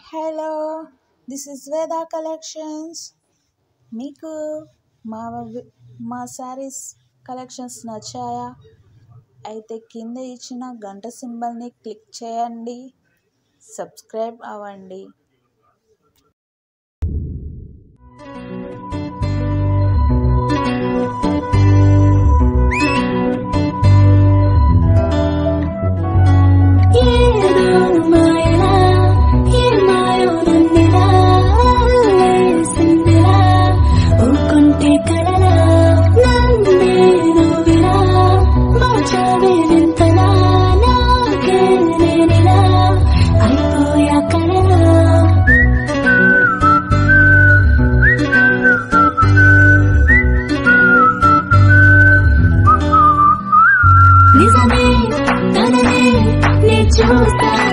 Hello this is Veda collections. మీకు మా మా శారీస్ కలెక్షన్స్ నచ్చాయా? అయితే కింద ఇచ్చిన గంట సింబల్ని క్లిక్ చేయండి. సబ్స్క్రైబ్ అవ్వండి. చూస్తాను